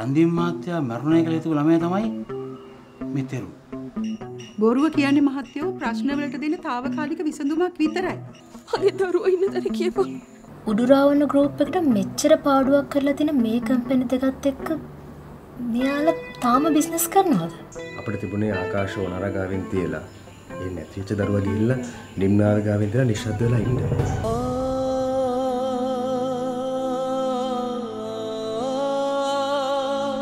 රන්දිම් මහත්තයා මරුණය කළ යුතු ළමයා තමයි මේ තෙරු. බොරුව කියන්නේ මහත්තයෝ ප්‍රශ්නවලට දෙන తాවකාලික විසඳුමක් විතරයි. මගේ දරුවෝ ඉන්න තැන කියපන්. උඩුරාවන්න ගෲප් එකට මෙච්චර පාඩුවක් කරලා තියෙන මේ කම්පැනි දෙකත් එක්ක මෙයාලා තාම බිස්නස් කරනවද? අපිට තිබුණේ ආකාශෝ නරගාවෙන් තියලා ඒ නැතිවෙච්ච දරුවා ගිහිල්ලා නිම්නාරගාවෙන් තියලා නිශ්ශබ්ද වෙලා ඉන්න.